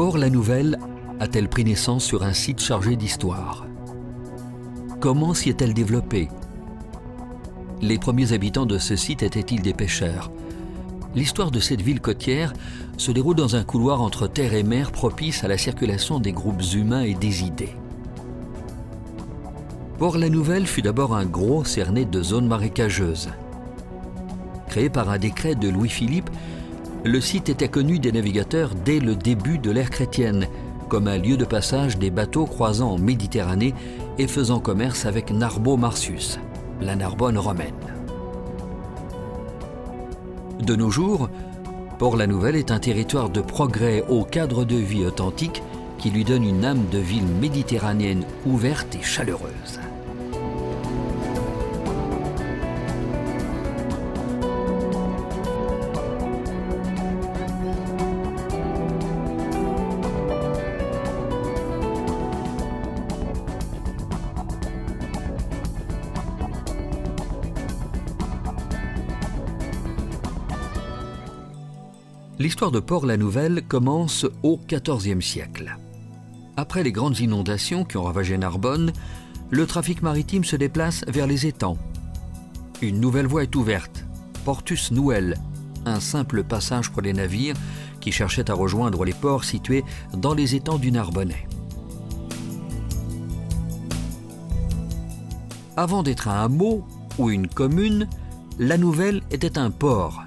Port-la-Nouvelle a-t-elle pris naissance sur un site chargé d'histoire Comment s'y est-elle développée? Les premiers habitants de ce site étaient-ils des pêcheurs? L'histoire de cette ville côtière se déroule dans un couloir entre terre et mer propice à la circulation des groupes humains et des idées. Port-la-Nouvelle fut d'abord un gros cerné de zones marécageuses. Créé par un décret de Louis-Philippe, le site était connu des navigateurs dès le début de l'ère chrétienne, comme un lieu de passage des bateaux croisant en Méditerranée et faisant commerce avec Narbo Marcius, la Narbonne romaine. De nos jours, Port-la-Nouvelle est un territoire de progrès au cadre de vie authentique qui lui donne une âme de ville méditerranéenne ouverte et chaleureuse. L'histoire de Port-la-Nouvelle commence au XIVe siècle. Après les grandes inondations qui ont ravagé Narbonne, le trafic maritime se déplace vers les étangs. Une nouvelle voie est ouverte, Portus Nouel, un simple passage pour les navires qui cherchaient à rejoindre les ports situés dans les étangs du Narbonnais. Avant d'être un hameau ou une commune, la Nouvelle était un port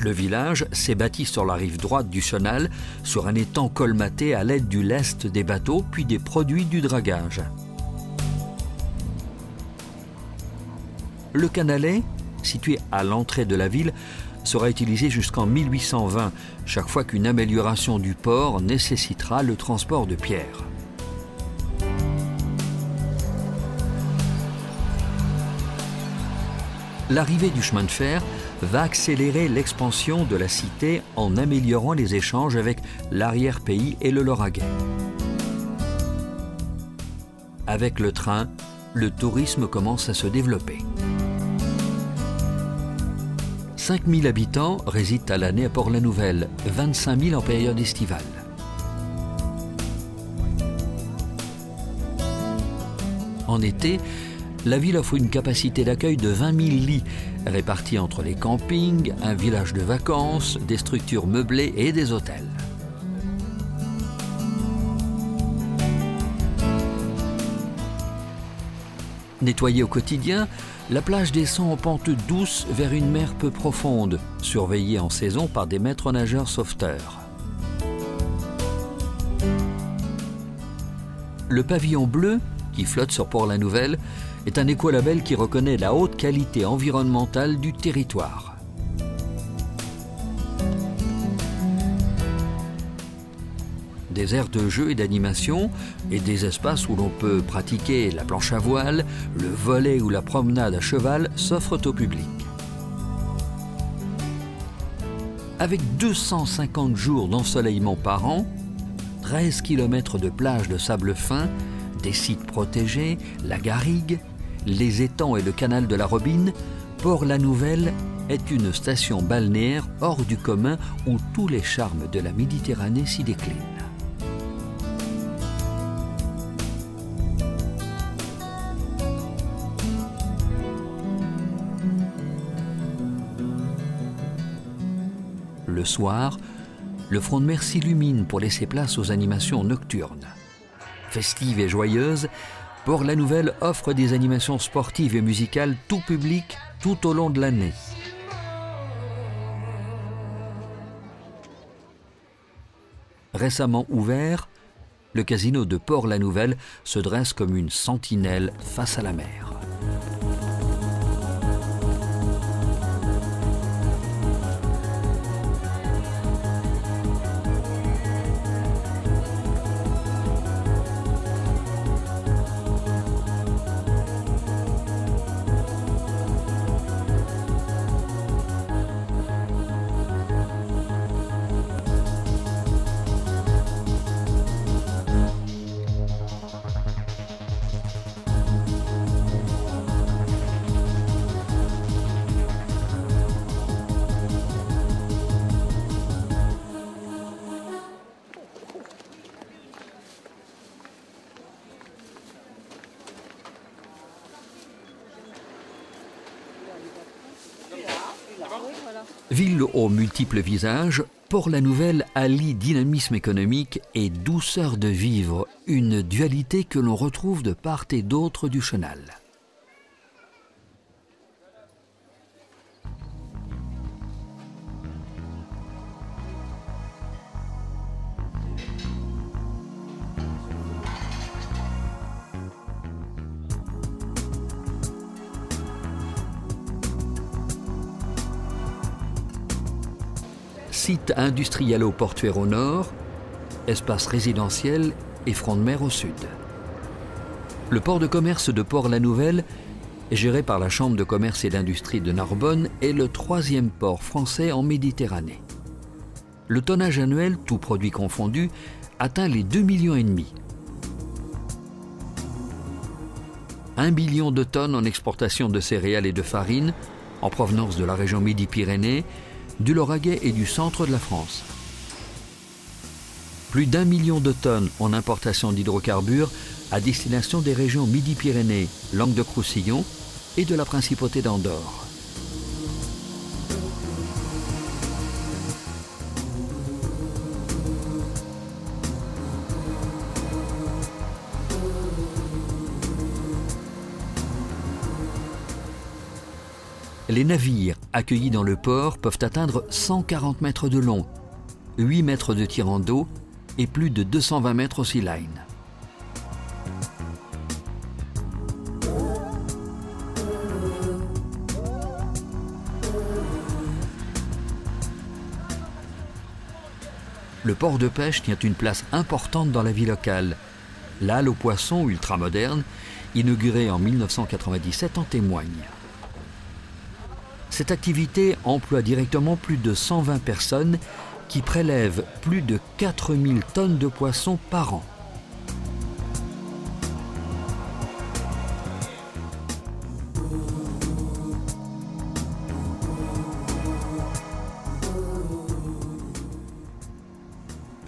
le village s'est bâti sur la rive droite du Chenal, sur un étang colmaté à l'aide du lest des bateaux puis des produits du dragage. Le canalet, situé à l'entrée de la ville, sera utilisé jusqu'en 1820, chaque fois qu'une amélioration du port nécessitera le transport de pierres. L'arrivée du chemin de fer va accélérer l'expansion de la cité en améliorant les échanges avec l'arrière-pays et le Lauragais. Avec le train, le tourisme commence à se développer. 5000 habitants résident à l'année à Port-la-Nouvelle, 25 000 en période estivale. En été, la ville offre une capacité d'accueil de 20 000 lits, répartis entre les campings, un village de vacances, des structures meublées et des hôtels. Nettoyée au quotidien, la plage descend en pente douce vers une mer peu profonde, surveillée en saison par des maîtres nageurs sauveteurs. Le pavillon bleu, qui flotte sur Port-la-Nouvelle, est un écolabel qui reconnaît la haute qualité environnementale du territoire. Des aires de jeu et d'animation et des espaces où l'on peut pratiquer la planche à voile, le volet ou la promenade à cheval s'offrent au public. Avec 250 jours d'ensoleillement par an, 13 km de plage de sable fin, des sites protégés, la garrigue, les étangs et le canal de la Robine, Port-la-Nouvelle est une station balnéaire hors du commun où tous les charmes de la Méditerranée s'y déclinent. Le soir, le front de mer s'illumine pour laisser place aux animations nocturnes. Festive et joyeuse, Port-la-Nouvelle offre des animations sportives et musicales tout public tout au long de l'année. Récemment ouvert, le casino de Port-la-Nouvelle se dresse comme une sentinelle face à la mer. Ville aux multiples visages, Port-la-Nouvelle allie dynamisme économique et douceur de vivre, une dualité que l'on retrouve de part et d'autre du chenal. Site industrielo-portuaire au nord, espace résidentiel et front de mer au sud. Le port de commerce de Port-la-Nouvelle, géré par la Chambre de commerce et d'industrie de Narbonne, est le troisième port français en Méditerranée. Le tonnage annuel, tout produit confondu, atteint les 2,5 millions et demi. 1 million de tonnes en exportation de céréales et de farine en provenance de la région Midi-Pyrénées du Lauragais et du centre de la France. Plus d'un million de tonnes en importation d'hydrocarbures à destination des régions Midi-Pyrénées, Languedoc-Roussillon et de la Principauté d'Andorre. Les navires accueillis dans le port peuvent atteindre 140 mètres de long, 8 mètres de tirant d'eau et plus de 220 mètres aussi line. Le port de pêche tient une place importante dans la vie locale. L'halle aux poissons ultramoderne, inaugurée en 1997, en témoigne. Cette activité emploie directement plus de 120 personnes qui prélèvent plus de 4000 tonnes de poissons par an.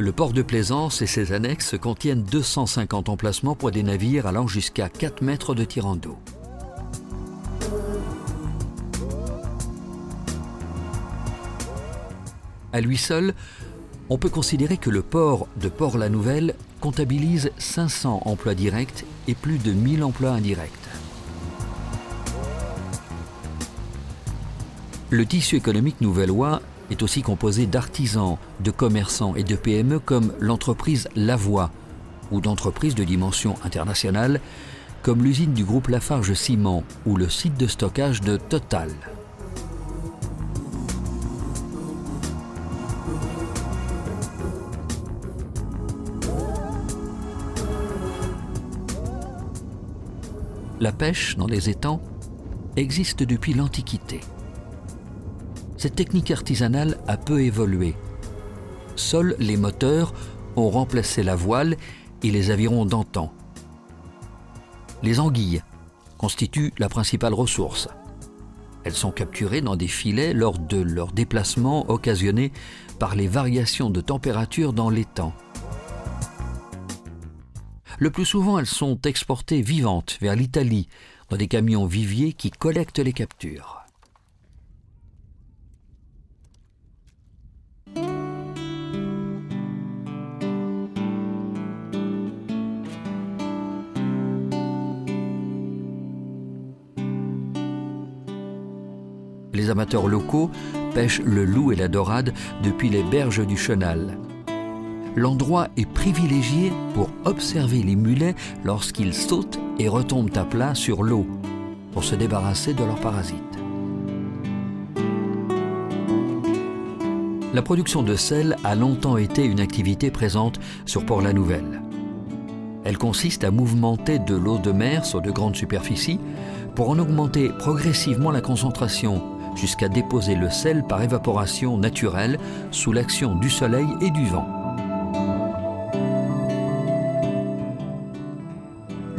Le port de Plaisance et ses annexes contiennent 250 emplacements pour des navires allant jusqu'à 4 mètres de tirant d'eau. À lui seul, on peut considérer que le port de Port-la-Nouvelle comptabilise 500 emplois directs et plus de 1000 emplois indirects. Le tissu économique nouvellois est aussi composé d'artisans, de commerçants et de PME comme l'entreprise Lavoie ou d'entreprises de dimension internationale comme l'usine du groupe Lafarge Ciment ou le site de stockage de Total. La pêche dans les étangs existe depuis l'Antiquité. Cette technique artisanale a peu évolué. Seuls les moteurs ont remplacé la voile et les avirons d'antan. Les anguilles constituent la principale ressource. Elles sont capturées dans des filets lors de leur déplacement occasionné par les variations de température dans l'étang. Le plus souvent, elles sont exportées vivantes vers l'Italie dans des camions viviers qui collectent les captures. Les amateurs locaux pêchent le loup et la dorade depuis les berges du Chenal l'endroit est privilégié pour observer les mulets lorsqu'ils sautent et retombent à plat sur l'eau pour se débarrasser de leurs parasites. La production de sel a longtemps été une activité présente sur Port-la-Nouvelle. Elle consiste à mouvementer de l'eau de mer sur de grandes superficies pour en augmenter progressivement la concentration jusqu'à déposer le sel par évaporation naturelle sous l'action du soleil et du vent.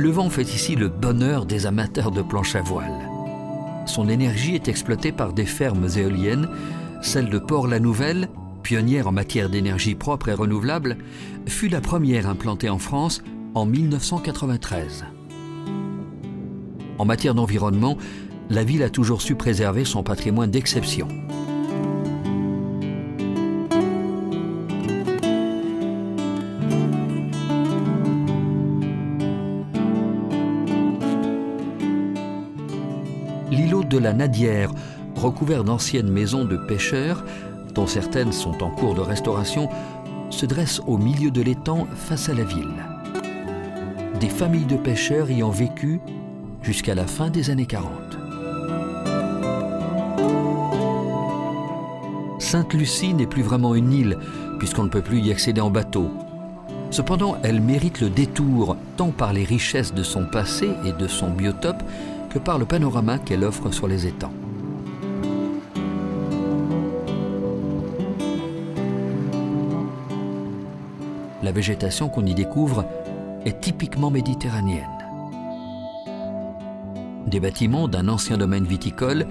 Le vent fait ici le bonheur des amateurs de planches à voile. Son énergie est exploitée par des fermes éoliennes, celle de Port-la-Nouvelle, pionnière en matière d'énergie propre et renouvelable, fut la première implantée en France en 1993. En matière d'environnement, la ville a toujours su préserver son patrimoine d'exception. De la Nadière, recouvert d'anciennes maisons de pêcheurs, dont certaines sont en cours de restauration, se dresse au milieu de l'étang face à la ville. Des familles de pêcheurs y ont vécu jusqu'à la fin des années 40. Sainte-Lucie n'est plus vraiment une île, puisqu'on ne peut plus y accéder en bateau. Cependant, elle mérite le détour, tant par les richesses de son passé et de son biotope, que par le panorama qu'elle offre sur les étangs. La végétation qu'on y découvre est typiquement méditerranéenne. Des bâtiments d'un ancien domaine viticole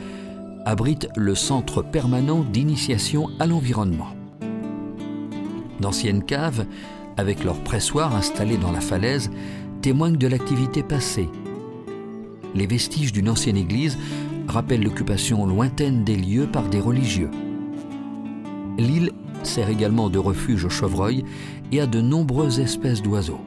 abritent le centre permanent d'initiation à l'environnement. D'anciennes caves avec leurs pressoirs installés dans la falaise, témoignent de l'activité passée. Les vestiges d'une ancienne église rappellent l'occupation lointaine des lieux par des religieux. L'île sert également de refuge aux chevreuils et à de nombreuses espèces d'oiseaux.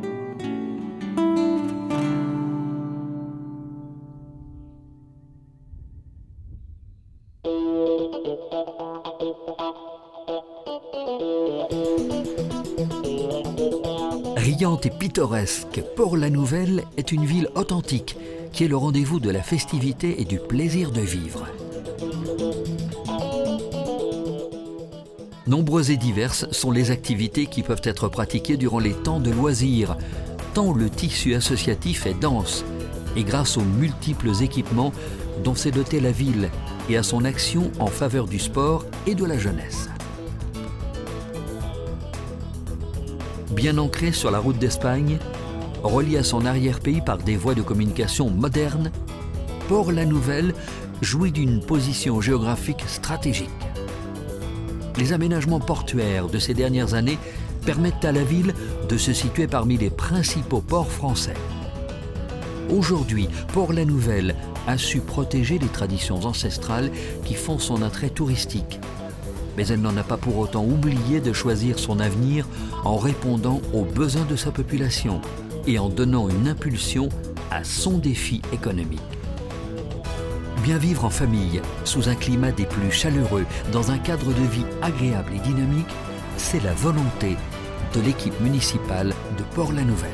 Riante et pittoresque, Port-la-Nouvelle est une ville authentique qui est le rendez-vous de la festivité et du plaisir de vivre. Nombreuses et diverses sont les activités qui peuvent être pratiquées durant les temps de loisirs, tant le tissu associatif est dense, et grâce aux multiples équipements dont s'est dotée la ville et à son action en faveur du sport et de la jeunesse. bien ancré sur la route d'Espagne, relié à son arrière-pays par des voies de communication modernes, Port-la-Nouvelle jouit d'une position géographique stratégique. Les aménagements portuaires de ces dernières années permettent à la ville de se situer parmi les principaux ports français. Aujourd'hui, Port-la-Nouvelle a su protéger les traditions ancestrales qui font son attrait touristique mais elle n'en a pas pour autant oublié de choisir son avenir en répondant aux besoins de sa population et en donnant une impulsion à son défi économique. Bien vivre en famille, sous un climat des plus chaleureux, dans un cadre de vie agréable et dynamique, c'est la volonté de l'équipe municipale de Port-la-Nouvelle.